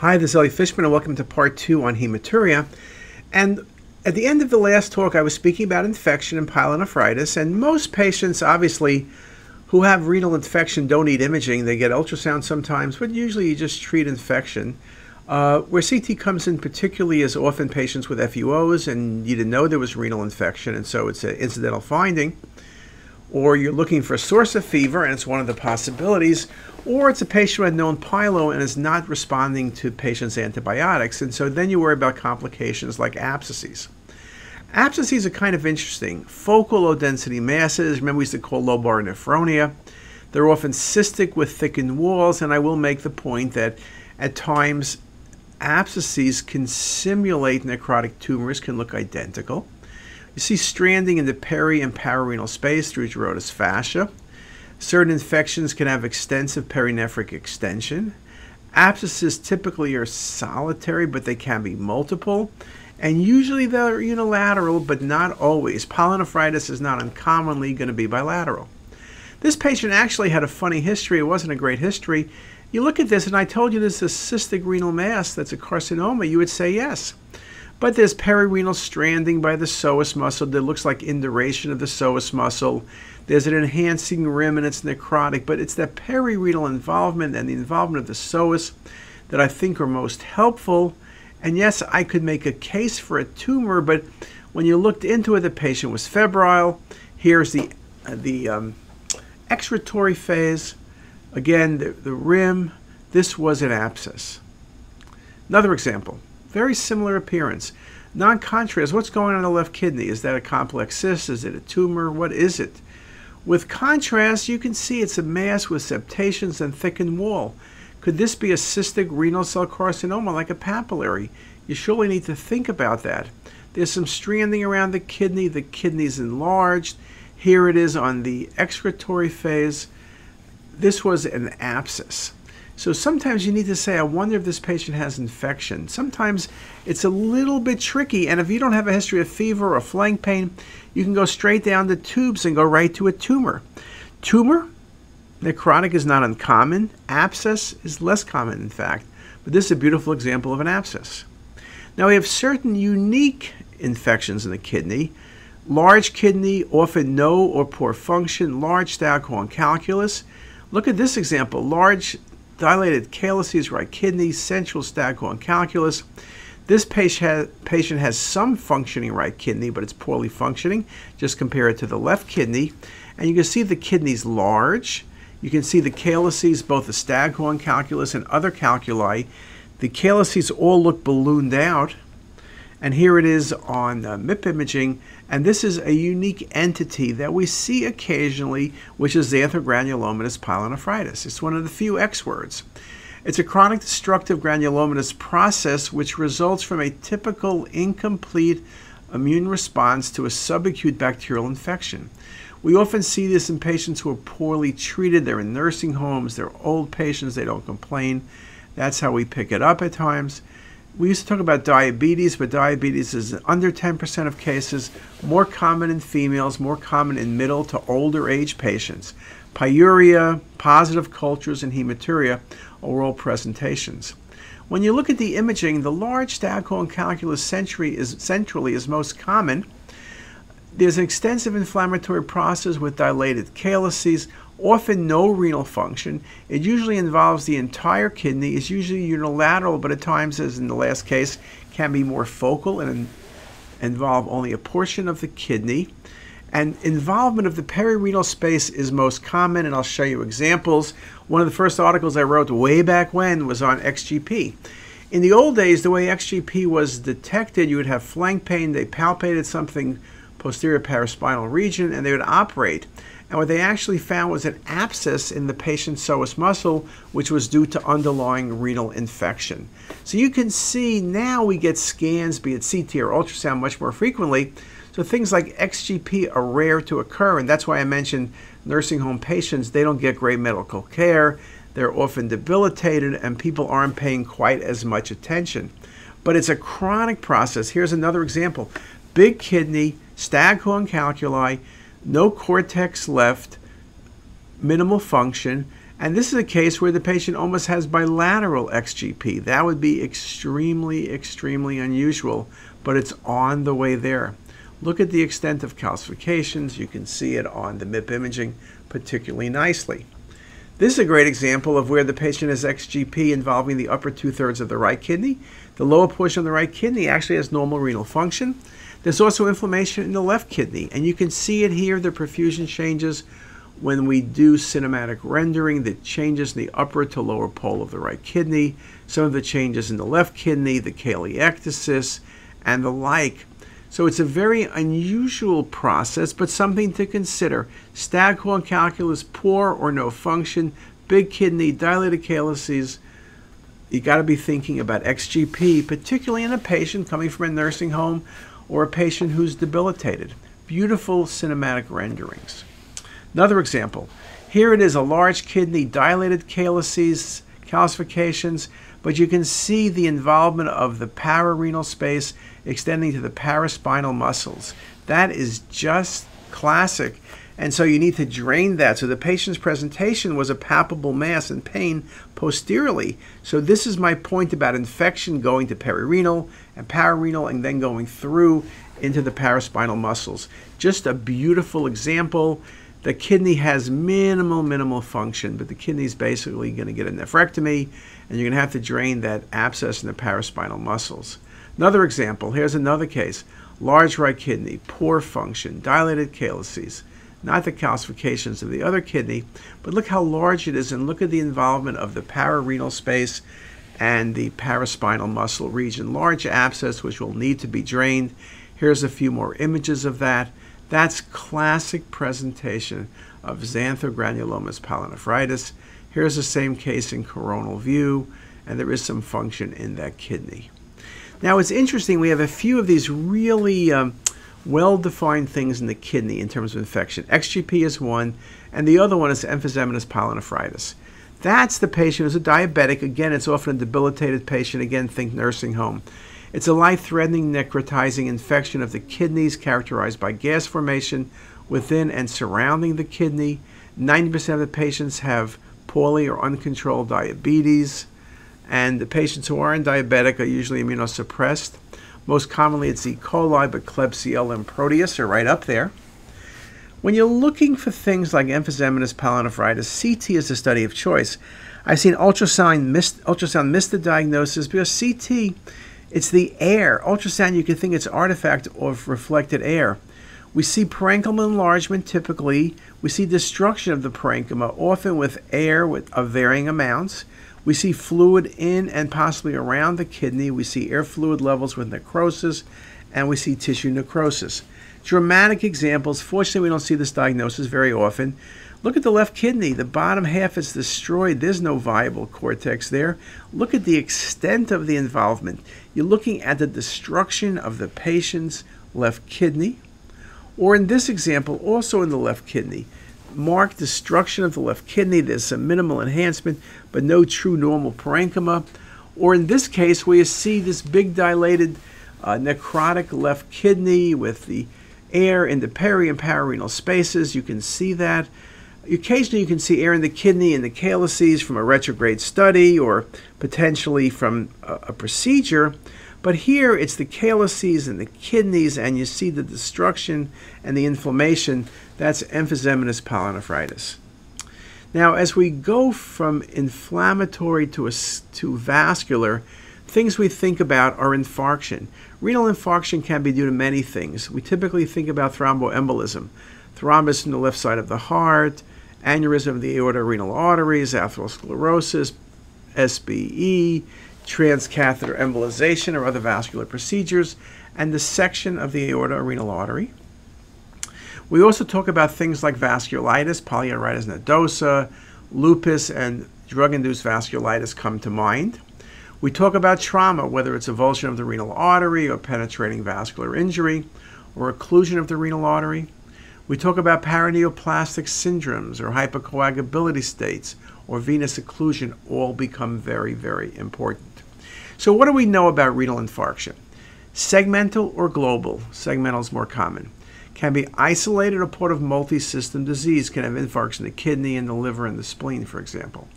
Hi, this is Elliot Fishman, and welcome to part two on hematuria. And at the end of the last talk, I was speaking about infection and pyelonephritis, and most patients, obviously, who have renal infection don't need imaging. They get ultrasound sometimes, but usually you just treat infection. Uh, where CT comes in particularly is often patients with FUOs, and you didn't know there was renal infection, and so it's an incidental finding or you're looking for a source of fever and it's one of the possibilities, or it's a patient had known pyelo and is not responding to patient's antibiotics, and so then you worry about complications like abscesses. Abscesses are kind of interesting. Focal low density masses, remember we used to call lobar nephronia. They're often cystic with thickened walls, and I will make the point that at times abscesses can simulate necrotic tumors, can look identical. You see stranding in the peri and pararenal space through Gerota's fascia. Certain infections can have extensive perinephric extension. Abscesses typically are solitary, but they can be multiple. And usually they're unilateral, but not always. Pyelonephritis is not uncommonly going to be bilateral. This patient actually had a funny history. It wasn't a great history. You look at this, and I told you this is a cystic renal mass that's a carcinoma, you would say yes. But there's perirenal stranding by the psoas muscle that looks like induration of the psoas muscle. There's an enhancing rim and it's necrotic, but it's that perirenal involvement and the involvement of the psoas that I think are most helpful. And yes, I could make a case for a tumor, but when you looked into it, the patient was febrile. Here's the, uh, the um, excretory phase. Again, the, the rim. This was an abscess. Another example. Very similar appearance. Non-contrast, what's going on in the left kidney? Is that a complex cyst? Is it a tumor? What is it? With contrast, you can see it's a mass with septations and thickened wall. Could this be a cystic renal cell carcinoma like a papillary? You surely need to think about that. There's some stranding around the kidney. The kidney's enlarged. Here it is on the excretory phase. This was an abscess. So sometimes you need to say, I wonder if this patient has infection. Sometimes it's a little bit tricky, and if you don't have a history of fever or flank pain, you can go straight down the tubes and go right to a tumor. Tumor, necrotic is not uncommon. Abscess is less common, in fact, but this is a beautiful example of an abscess. Now we have certain unique infections in the kidney. Large kidney, often no or poor function, large Staghorn calculus. Look at this example, large dilated calyces, right kidney, central staghorn calculus. This patient has some functioning right kidney, but it's poorly functioning. Just compare it to the left kidney. And you can see the kidney's large. You can see the calyces, both the staghorn calculus and other calculi. The calyces all look ballooned out. And here it is on uh, MIP imaging. And this is a unique entity that we see occasionally, which is xanthogranulomatous pyelonephritis. It's one of the few X words. It's a chronic destructive granulomatous process which results from a typical incomplete immune response to a subacute bacterial infection. We often see this in patients who are poorly treated. They're in nursing homes, they're old patients, they don't complain. That's how we pick it up at times. We used to talk about diabetes, but diabetes is under 10% of cases, more common in females, more common in middle to older age patients. Pyuria, positive cultures, and hematuria are all presentations. When you look at the imaging, the large Staghorn calculus centrally is, centrally is most common. There's an extensive inflammatory process with dilated calyces, often no renal function. It usually involves the entire kidney. It's usually unilateral, but at times, as in the last case, can be more focal and involve only a portion of the kidney. And involvement of the perirenal space is most common, and I'll show you examples. One of the first articles I wrote way back when was on XGP. In the old days, the way XGP was detected, you would have flank pain, they palpated something posterior paraspinal region, and they would operate. And what they actually found was an abscess in the patient's psoas muscle, which was due to underlying renal infection. So you can see now we get scans, be it CT or ultrasound, much more frequently. So things like XGP are rare to occur, and that's why I mentioned nursing home patients, they don't get great medical care. They're often debilitated, and people aren't paying quite as much attention. But it's a chronic process. Here's another example big kidney, staghorn calculi no cortex left, minimal function, And this is a case where the patient almost has bilateral XGP. That would be extremely, extremely unusual, but it's on the way there. Look at the extent of calcifications. You can see it on the MIP imaging particularly nicely. This is a great example of where the patient has XGP involving the upper two-thirds of the right kidney. The lower portion of the right kidney actually has normal renal function. There's also inflammation in the left kidney, and you can see it here, the perfusion changes when we do cinematic rendering, the changes in the upper to lower pole of the right kidney, some of the changes in the left kidney, the ectasis, and the like. So it's a very unusual process, but something to consider. Staghorn calculus, poor or no function, big kidney, dilated calyces. You got to be thinking about XGP, particularly in a patient coming from a nursing home or a patient who's debilitated. Beautiful cinematic renderings. Another example. Here it is a large kidney, dilated calyces, calcifications, but you can see the involvement of the pararenal space extending to the paraspinal muscles. That is just classic. And so you need to drain that. So the patient's presentation was a palpable mass and pain posteriorly. So this is my point about infection going to perirenal and pararenal and then going through into the paraspinal muscles. Just a beautiful example. The kidney has minimal, minimal function, but the kidney is basically going to get a nephrectomy and you're going to have to drain that abscess in the paraspinal muscles. Another example, here's another case. Large right kidney, poor function, dilated calyces, not the calcifications of the other kidney, but look how large it is and look at the involvement of the pararenal space and the paraspinal muscle region. Large abscess which will need to be drained. Here's a few more images of that. That's classic presentation of xanthogranulomatous pyelonephritis. Here's the same case in coronal view, and there is some function in that kidney. Now it's interesting, we have a few of these really um, well-defined things in the kidney in terms of infection. XGP is one, and the other one is emphysematous pyelonephritis. That's the patient who's a diabetic. Again, it's often a debilitated patient. Again, think nursing home. It's a life-threatening necrotizing infection of the kidneys characterized by gas formation within and surrounding the kidney. 90% of the patients have poorly or uncontrolled diabetes and the patients who aren't diabetic are usually immunosuppressed. Most commonly it's E. coli, but Klebsiella and Proteus are right up there. When you're looking for things like emphysematous pyelonephritis, CT is the study of choice. I've seen ultrasound miss, ultrasound miss the diagnosis because CT, it's the air. Ultrasound, you can think it's artifact of reflected air. We see parenchymal enlargement typically. We see destruction of the parenchyma, often with air with, of varying amounts. We see fluid in and possibly around the kidney. We see air fluid levels with necrosis, and we see tissue necrosis. Dramatic examples. Fortunately, we don't see this diagnosis very often. Look at the left kidney. The bottom half is destroyed. There's no viable cortex there. Look at the extent of the involvement. You're looking at the destruction of the patient's left kidney. Or in this example, also in the left kidney, marked destruction of the left kidney. There's some minimal enhancement, but no true normal parenchyma. Or in this case, where you see this big dilated uh, necrotic left kidney with the air in the peri and pararenal spaces. You can see that. Occasionally, you can see air in the kidney and the calyces from a retrograde study or potentially from a, a procedure. But here it's the calyces and the kidneys, and you see the destruction and the inflammation. That's emphysematous pyelonephritis. Now, as we go from inflammatory to, a, to vascular, things we think about are infarction. Renal infarction can be due to many things. We typically think about thromboembolism, thrombus in the left side of the heart, aneurysm of the aorta renal arteries, atherosclerosis, SBE, transcatheter embolization or other vascular procedures, and dissection of the aorta renal artery. We also talk about things like vasculitis, polyarteritis nodosa, lupus, and drug-induced vasculitis come to mind. We talk about trauma, whether it's avulsion of the renal artery or penetrating vascular injury or occlusion of the renal artery. We talk about paraneoplastic syndromes or hypercoagulability states or venous occlusion all become very, very important. So what do we know about renal infarction? Segmental or global? Segmental is more common. can be isolated or part of multi-system disease, can have infarcts in the kidney and the liver and the spleen, for example.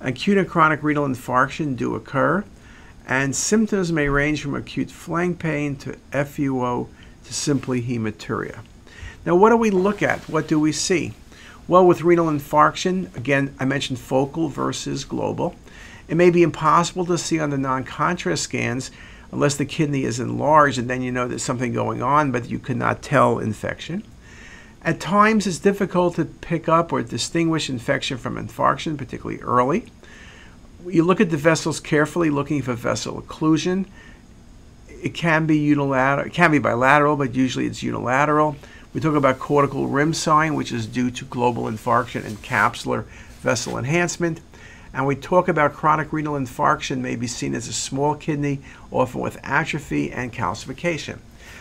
Acute and chronic renal infarction do occur, and symptoms may range from acute flank pain to FUO to simply hematuria. Now, what do we look at? What do we see? Well, with renal infarction, again, I mentioned focal versus global. It may be impossible to see on the non contrast scans unless the kidney is enlarged, and then you know there's something going on, but you cannot tell infection. At times, it's difficult to pick up or distinguish infection from infarction, particularly early. You look at the vessels carefully, looking for vessel occlusion. It can be unilateral, it can be bilateral, but usually it's unilateral. We talk about cortical rim sign, which is due to global infarction and capsular vessel enhancement. And we talk about chronic renal infarction may be seen as a small kidney, often with atrophy and calcification.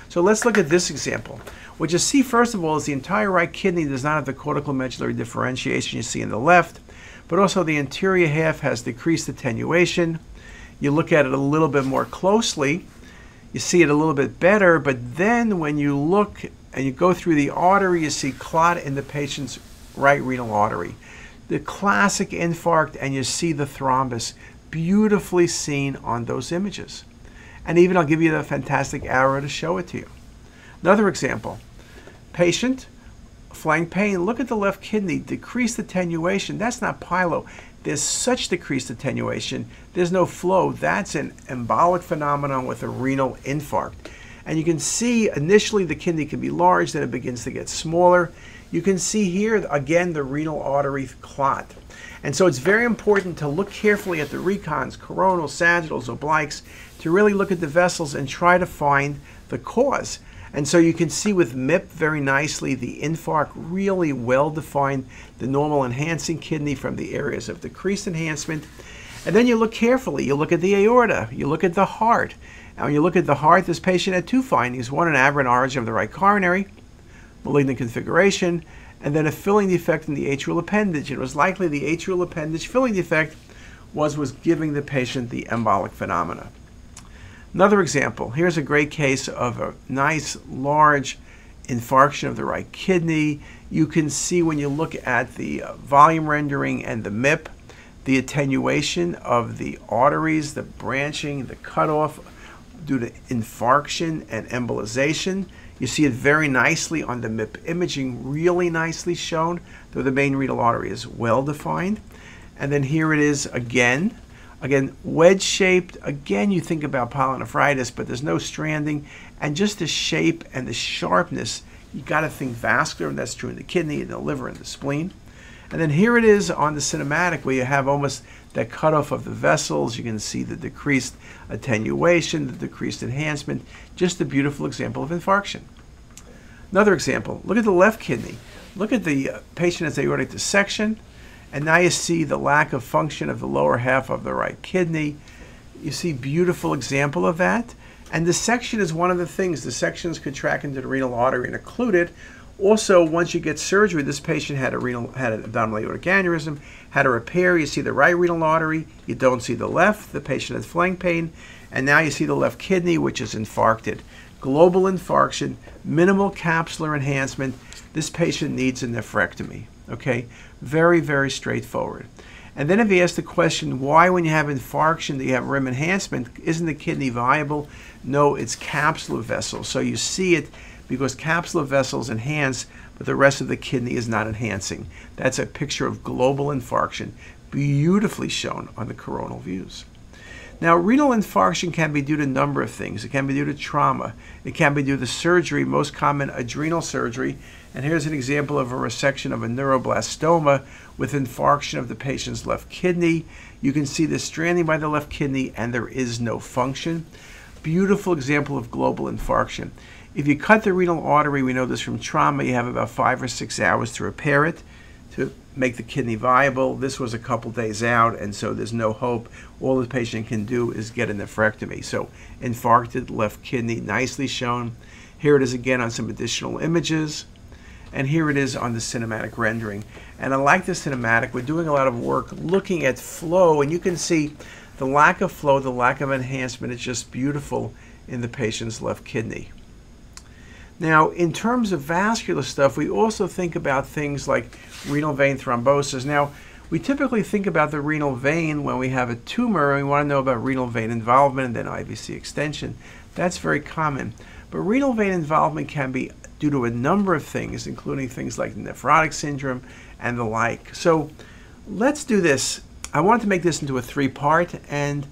So let's look at this example. What you see, first of all, is the entire right kidney does not have the cortical medullary differentiation you see in the left, but also the anterior half has decreased attenuation. You look at it a little bit more closely, you see it a little bit better, but then when you look and you go through the artery, you see clot in the patient's right renal artery. The classic infarct, and you see the thrombus beautifully seen on those images. And even I'll give you the fantastic arrow to show it to you. Another example patient, flank pain. Look at the left kidney, decreased attenuation. That's not pyelo. There's such decreased attenuation, there's no flow. That's an embolic phenomenon with a renal infarct. And you can see initially the kidney can be large, then it begins to get smaller. You can see here again the renal artery clot. And so it's very important to look carefully at the recons, coronal, sagittals, obliques, to really look at the vessels and try to find the cause. And so you can see with MIP very nicely the infarct really well defined, the normal enhancing kidney from the areas of decreased enhancement. And then you look carefully, you look at the aorta, you look at the heart, now, when you look at the heart, this patient had two findings one, an aberrant origin of the right coronary, malignant configuration, and then a filling defect in the atrial appendage. It was likely the atrial appendage filling defect was, was giving the patient the embolic phenomena. Another example here's a great case of a nice, large infarction of the right kidney. You can see when you look at the uh, volume rendering and the MIP, the attenuation of the arteries, the branching, the cutoff due to infarction and embolization. You see it very nicely on the MIP imaging, really nicely shown, though the main renal artery is well defined. And then here it is again. Again, wedge shaped. Again, you think about pyelonephritis, but there's no stranding. And just the shape and the sharpness, you got to think vascular, and that's true in the kidney, and the liver, and the spleen. And then here it is on the cinematic where you have almost that cutoff of the vessels. You can see the decreased attenuation, the decreased enhancement. Just a beautiful example of infarction. Another example, look at the left kidney. Look at the uh, patient as aortic dissection, and now you see the lack of function of the lower half of the right kidney. You see beautiful example of that. And dissection is one of the things. Dissections could track into the renal artery and occlude it, also, once you get surgery, this patient had a renal had an abdominal aortic aneurysm, had a repair. You see the right renal artery, you don't see the left. The patient has flank pain, and now you see the left kidney, which is infarcted. Global infarction, minimal capsular enhancement. This patient needs a nephrectomy. Okay, very very straightforward. And then if you ask the question, why when you have infarction do you have rim enhancement? Isn't the kidney viable? No, it's capsular vessels. So you see it because capsular vessels enhance, but the rest of the kidney is not enhancing. That's a picture of global infarction, beautifully shown on the coronal views. Now, renal infarction can be due to a number of things. It can be due to trauma. It can be due to surgery, most common adrenal surgery. And here's an example of a resection of a neuroblastoma with infarction of the patient's left kidney. You can see the stranding by the left kidney, and there is no function. Beautiful example of global infarction. If you cut the renal artery, we know this from trauma, you have about five or six hours to repair it to make the kidney viable. This was a couple days out, and so there's no hope. All the patient can do is get a nephrectomy. So, infarcted left kidney, nicely shown. Here it is again on some additional images. And here it is on the cinematic rendering. And I like the cinematic. We're doing a lot of work looking at flow, and you can see the lack of flow, the lack of enhancement. It's just beautiful in the patient's left kidney. Now, in terms of vascular stuff, we also think about things like renal vein thrombosis. Now, we typically think about the renal vein when we have a tumor and we want to know about renal vein involvement and then IVC extension. That's very common. But renal vein involvement can be due to a number of things, including things like nephrotic syndrome and the like. So let's do this. I wanted to make this into a three part, and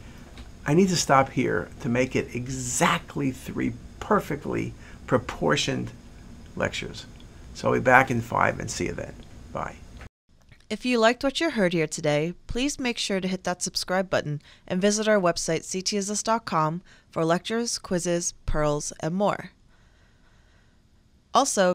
I need to stop here to make it exactly three perfectly proportioned lectures. So I'll be back in five and see you then. Bye. If you liked what you heard here today, please make sure to hit that subscribe button and visit our website ctisus.com for lectures, quizzes, pearls, and more. Also,